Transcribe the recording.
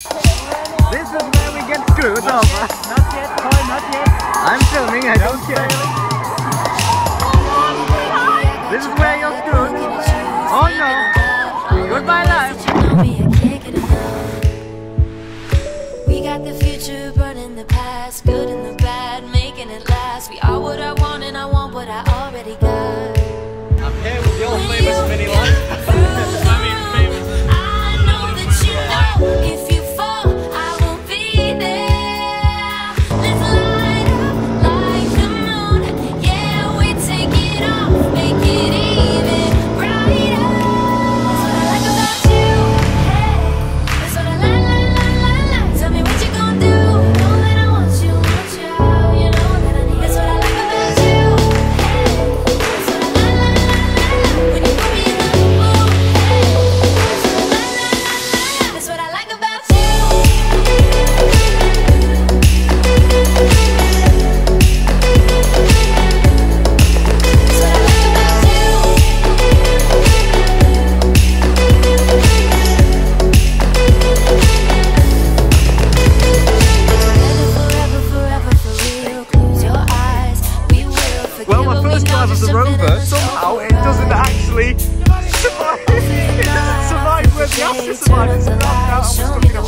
This is where we get screwed not over. Yet, not yet, boy, not yet. I'm filming, I don't care. This is where you're screwed. Oh no. Goodbye life. We got the future burning the past, good and the bad, making it last. We are what I want and I want what I already got. I'm here with your famous mini life. Hey, tell us a lie, show me the